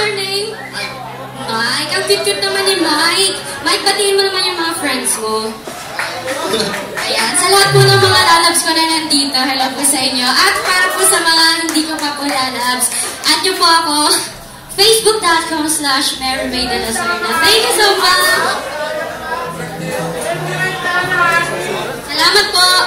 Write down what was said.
your name? Ay, ang cute-cute naman ni Mike. Mike, batiin mo naman yung mga friends mo. Ayan, sa lahat po ng mga lalabs ko na nandito, hello po sa inyo. At para po sa mga hindi ko pa po lalabs, at nyo po ako, facebook.com slash marymaydelasarna. Thank you so much! Salamat po!